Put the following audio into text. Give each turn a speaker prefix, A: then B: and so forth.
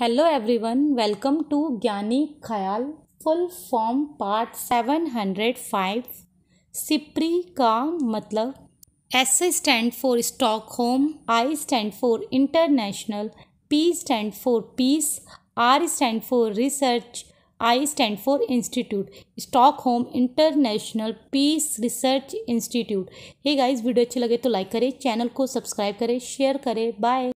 A: hello everyone welcome to Gyani Khyal full form part seven hundred five SIPRI का मतलब S stand for Stockholm I stand for international P stand for peace R stand for research I stand for institute Stockholm international peace research institute hey guys video अच्छे लगे तो like करें channel को subscribe करें share करें bye